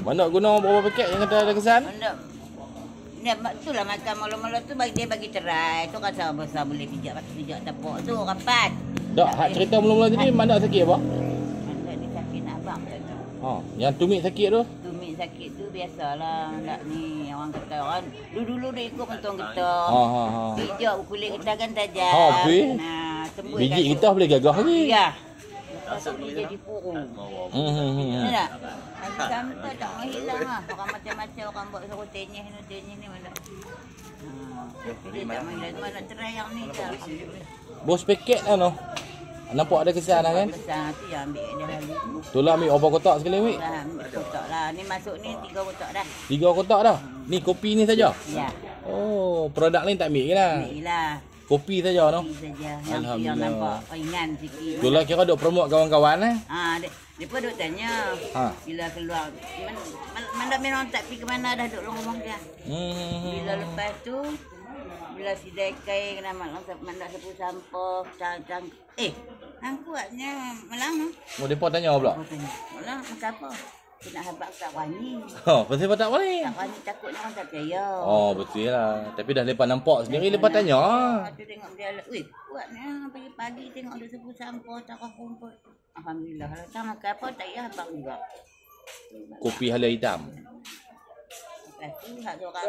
Mana guna berapa paket yang kata ada kesan? Nak Nak tu lah makan malam-malam tu bagi dia bagi terai. Tu sama besar boleh pijak pakai pijak tepuk tu rapat. Tak, hak cerita mula-mula tadi mana sakit apa? Anak ni sakit nak abang tahu. Ha, yang tumit sakit tu. Tumit sakit tu biasalah. Tak ni orang kata orang dulu-dulu dia ikut mentong kita. Ha ha ha. Pijak kulit kita kan tajam. Ha, habis? Nah, tembus Biji kita boleh gagah lagi. Ya. Tu dia jadi purung. Hmm, hmm, hmm. Betul tak? Lagi sampai tak mau hilang lah. Orang macam-macam orang buat suruh tenyeh ni, tenyeh ni mana. Ha, dia tak mau hilang. Mana terai yang ni tak. Bos paket lah no. Nampak ada kesan lah kan? Besar tu yang ambil dia hari tu. Tu lah ambil berapa kotak sekali ambil? Ambil kotak lah. Ni masuk ni tiga kotak dah. Tiga kotak dah. Ni kopi ni saja. Ya. Oh, produk lain tak ambil ke lah? Ambil lah. Kopi saja. Ni saja. Yang tu yang Alhamdulillah. nampak ringan sikit. Tu lah kira duk promote kawan-kawan eh. Ha, dia pun duk tanya. Ha. Bila keluar. Man, man, mana memang tak pergi ke mana dah duk rumah dia. Hmm. Bila lepas tu bila si dekai kena malang mana sapu sampah cang eh hang kuatnya malang Oh, depa tanya pula. tanya macam apa aku nak habaq tak wani Ha, pasal tak boleh? tak wani takutnya orang tak percaya Oh, betul lah. Tapi dah lepas nampak sendiri, lepas tanya. Lepas tu tengok dia Weh kuatnya pagi-pagi tengok dia sapu sampah takah rumput Alhamdulillah kalau tak makan apa tak payah habaq juga Kopi halal hitam. Lepas tu hak tu orang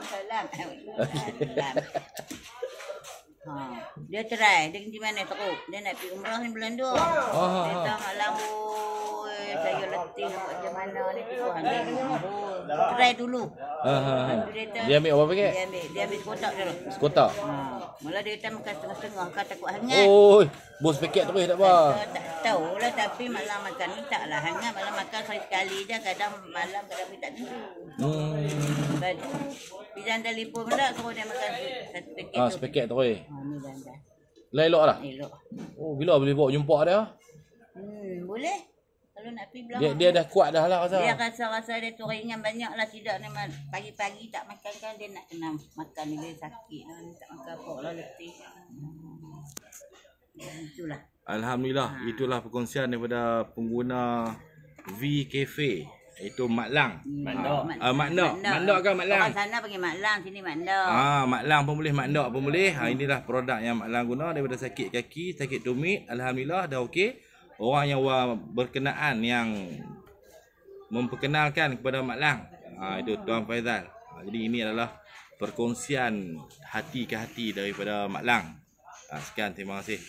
Salam Salam Ha, dia try, dia pergi mana teruk. Dia nak pergi umrah ni bulan 2. ha, Dia ha. tak malam oi, saya letih nak macam mana ni Tuhan dia mohon. Try dulu. Ha, ha, ha. Tu dia ambil berapa paket? Dia ambil, dia ambil kotak dulu. Sekotak. Ha, mula dia kata makan setengah-setengah, kau takut hangat. Oi, bos paket terus tak apa. Tak tahu lah tapi malam makan ni taklah hangat. Malam makan sekali-sekali je, kadang malam kadang tak tentu. Hmm. Tu, Pizan telefon pula suruh dia makan satu paket Ah, tu. sepaket terus. Ha, ni dah dah. Lah elok lah. Elok. Oh, bila boleh bawa jumpa dia? Hmm, boleh. Kalau nak pergi belah. Dia dia dah kuat dah lah rasa. Dia rasa-rasa dia tu ringan banyak lah tidak ni pagi-pagi tak makan kan dia nak kena makan ni dia sakit lah ni tak makan apa lah letih. Hmm. Itulah. Alhamdulillah, itulah perkongsian daripada pengguna V Cafe iaitu Mak Lang. Mandok. Ah, Mak Ndok. Mak Ndok ke Mak Lang? Orang sana panggil Mak Lang, sini Mak Ndok. Ah, Mak Lang pun boleh, Mak Ndok pun boleh. Ha, inilah produk yang Mak Lang guna daripada sakit kaki, sakit tumit. Alhamdulillah dah okey. Orang yang berkenaan yang memperkenalkan kepada Mak Lang. Ha, itu Tuan Faizal. Ha, jadi ini adalah perkongsian hati ke hati daripada Mak Lang. Ha, sekian, terima kasih.